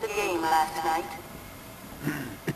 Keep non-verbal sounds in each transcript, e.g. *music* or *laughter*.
the game last night? *clears throat*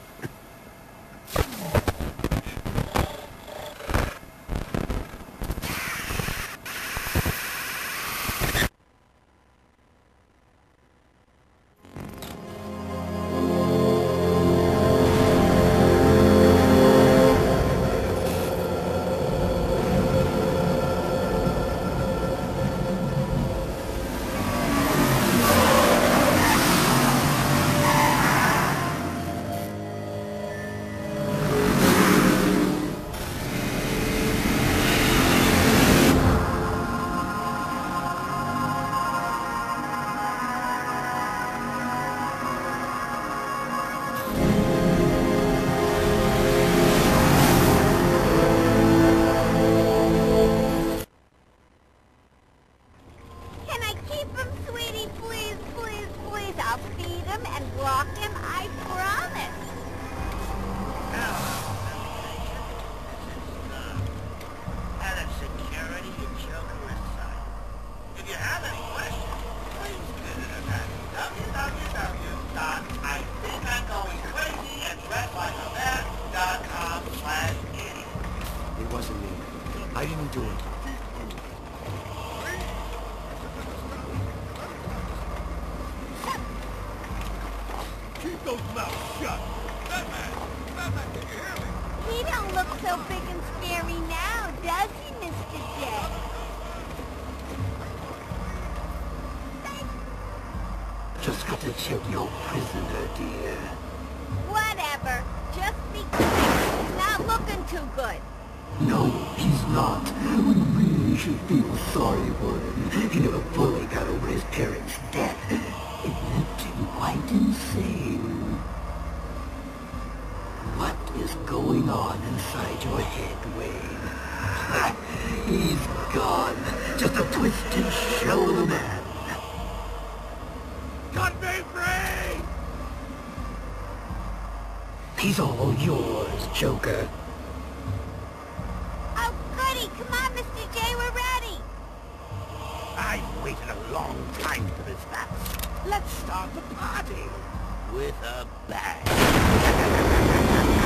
Can I keep him, sweetie? Please, please, please. I'll feed him and walk him. I promise. I going crazy and Joker Westside. If you have any questions, please visit us at www.ithinkimgoingcrazyanddressedlikeaman.com slash idiot. It wasn't me. I didn't do it. Keep those mouths shut. Batman! Batman, can you hear me? He don't look so big and scary now, does he, Mr. J? Just got to check your prisoner, dear. Whatever. Just be quick. He's not looking too good. No, he's not. We really should feel sorry for him. He never fully got over his parents' death. It left him quite insane. What is going on inside your head, Wayne? *laughs* He's gone. Just a twisted shell of a man. Cut me free! He's all yours, Joker. Long time for this match. Let's start the party with a bang. *laughs*